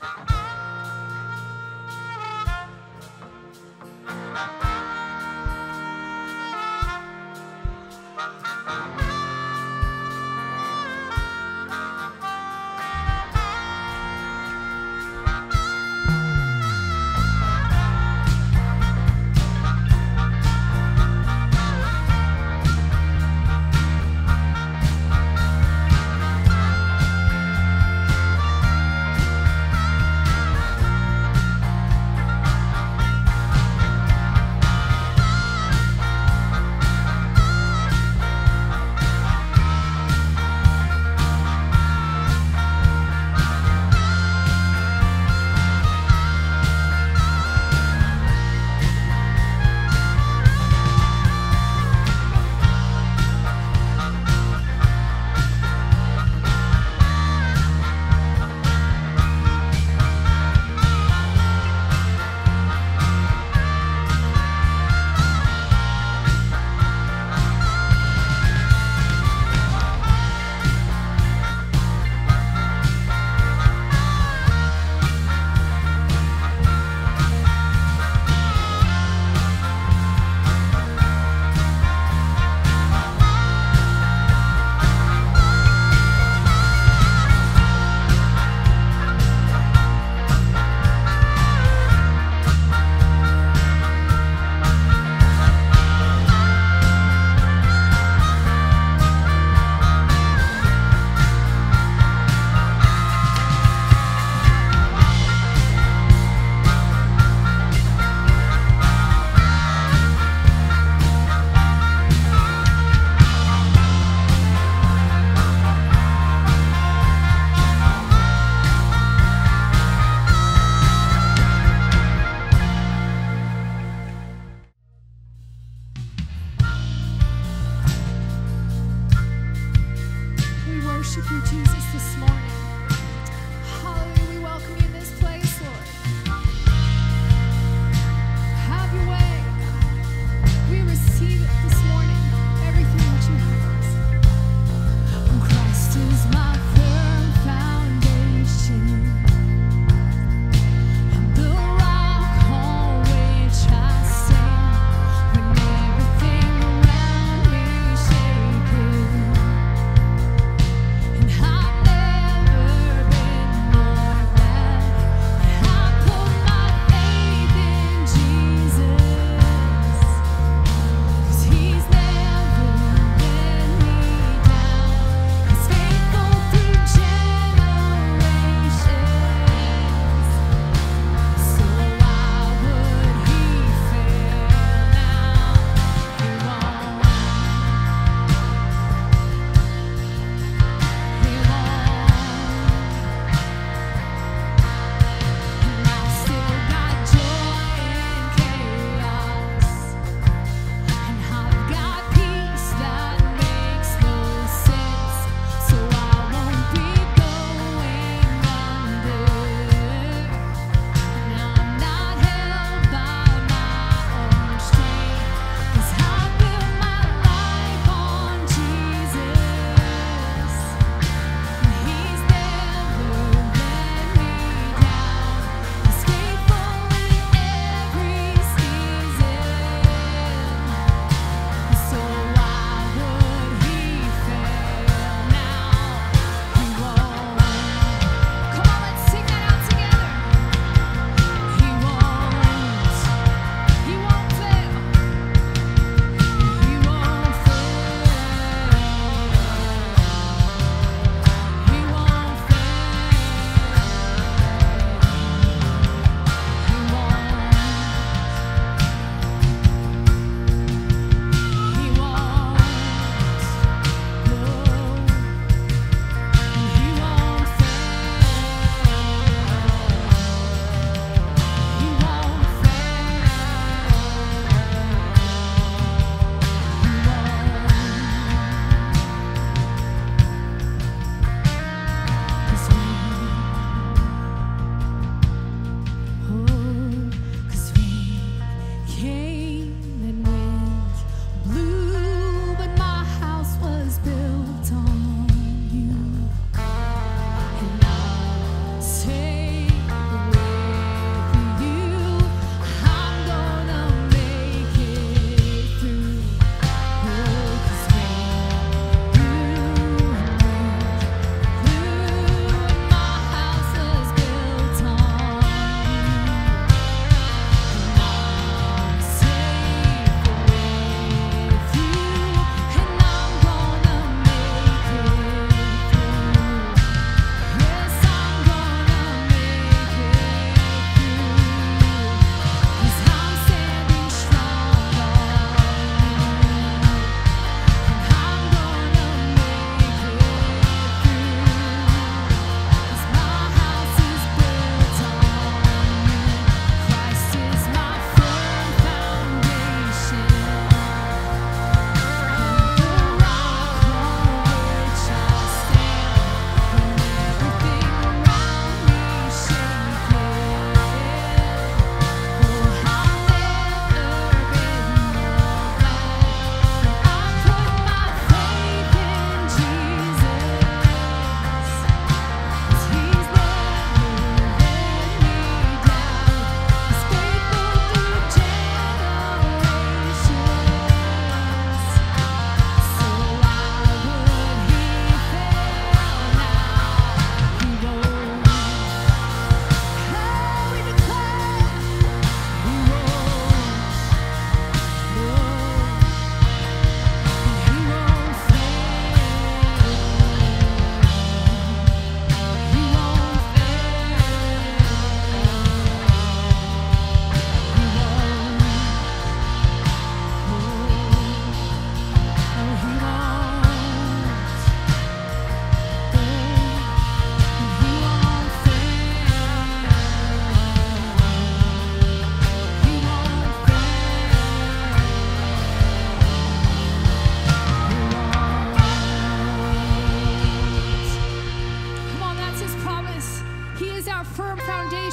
Thank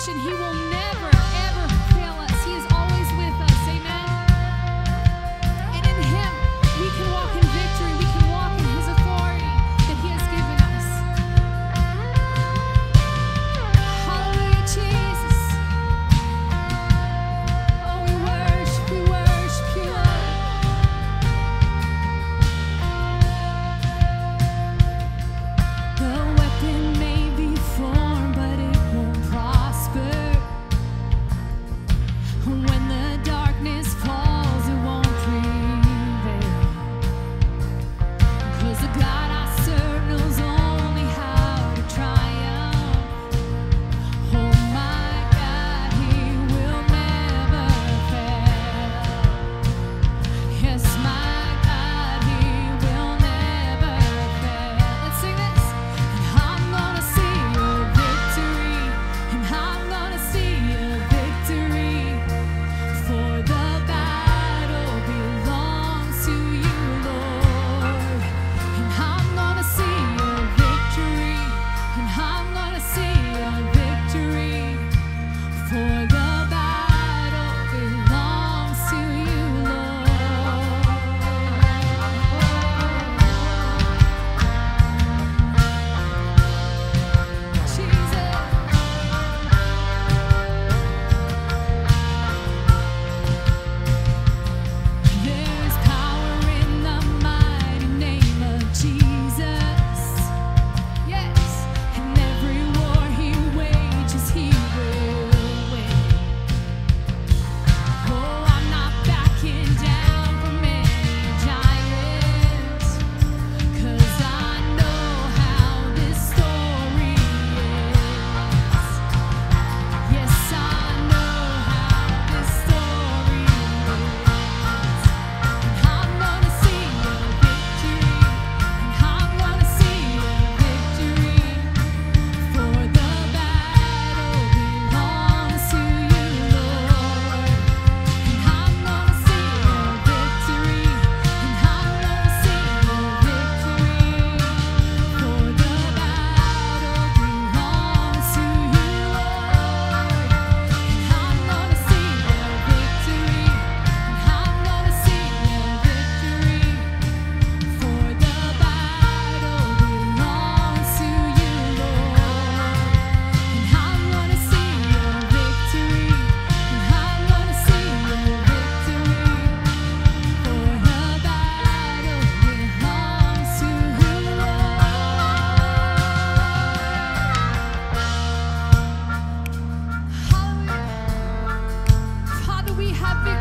foundation. He will never, happy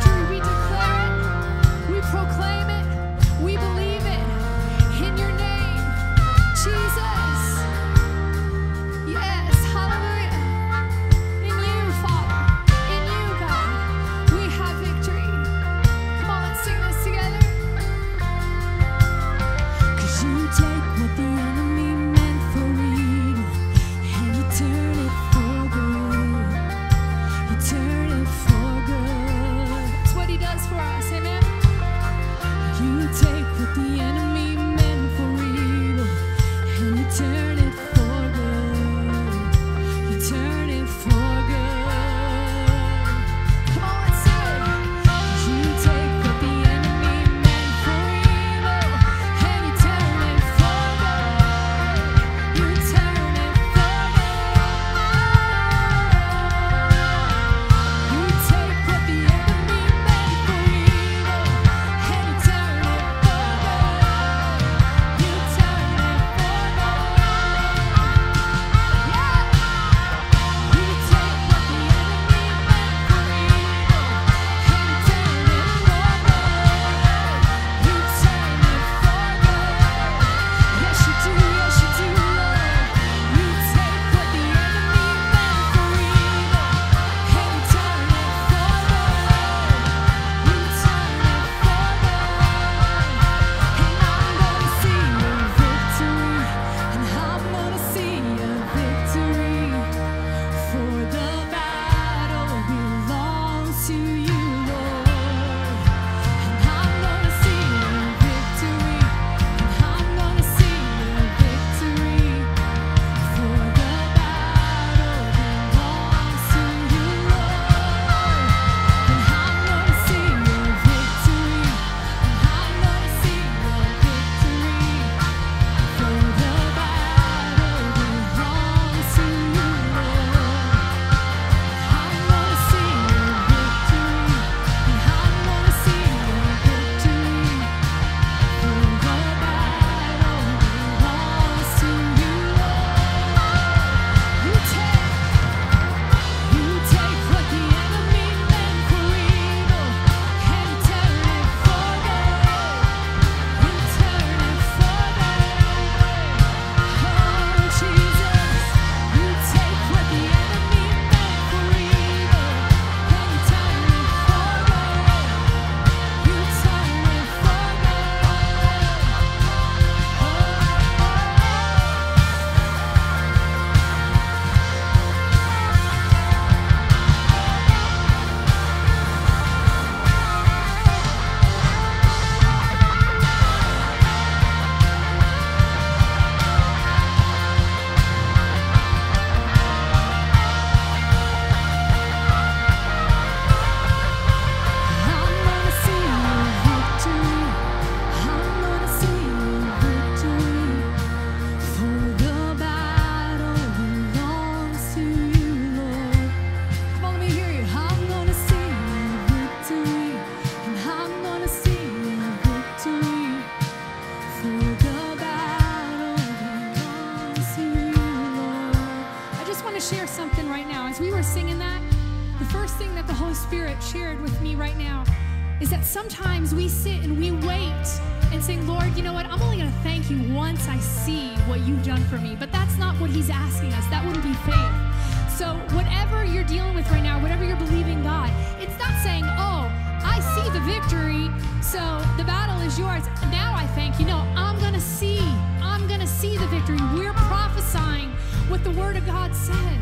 what the Word of God says.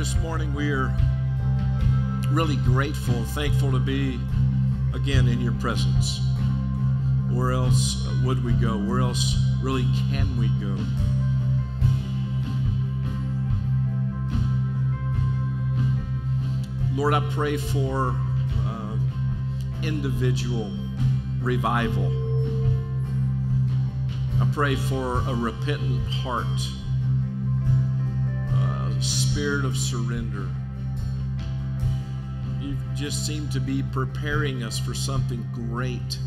This morning we are really grateful, thankful to be again in your presence. Where else would we go? Where else really can we go? Lord, I pray for uh, individual revival. I pray for a repentant heart, spirit of surrender. You just seem to be preparing us for something great.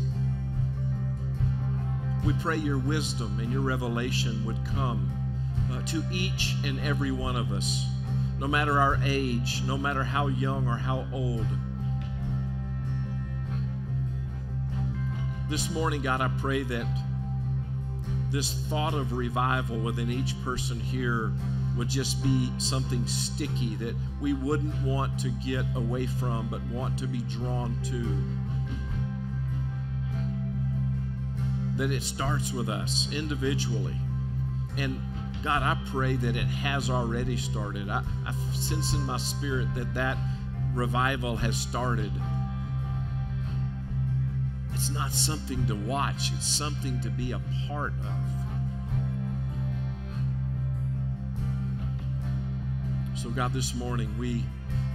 We pray your wisdom and your revelation would come uh, to each and every one of us no matter our age, no matter how young or how old. This morning, God, I pray that this thought of revival within each person here would just be something sticky that we wouldn't want to get away from, but want to be drawn to. That it starts with us individually. And God, I pray that it has already started. I, I sense in my spirit that that revival has started. It's not something to watch, it's something to be a part of. God, this morning we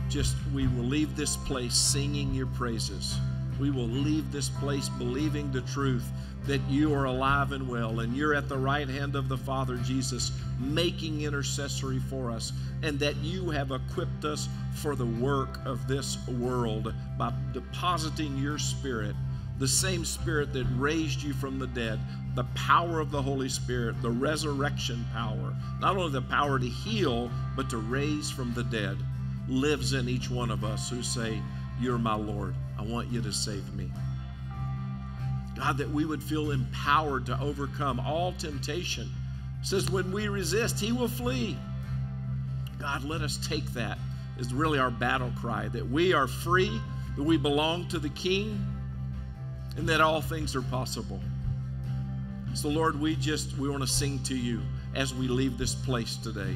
just we will leave this place singing your praises. We will leave this place believing the truth that you are alive and well, and you're at the right hand of the Father Jesus, making intercessory for us, and that you have equipped us for the work of this world by depositing your Spirit, the same Spirit that raised you from the dead, the power of the Holy Spirit, the resurrection power, not only the power to heal, but to raise from the dead, lives in each one of us who say, You're my Lord. I want you to save me. God, that we would feel empowered to overcome all temptation. Says, when we resist, he will flee. God, let us take that as really our battle cry that we are free, that we belong to the King, and that all things are possible. So, Lord, we just we want to sing to you as we leave this place today.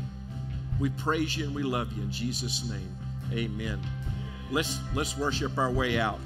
We praise you and we love you in Jesus' name. Amen. Let's let's worship our way out.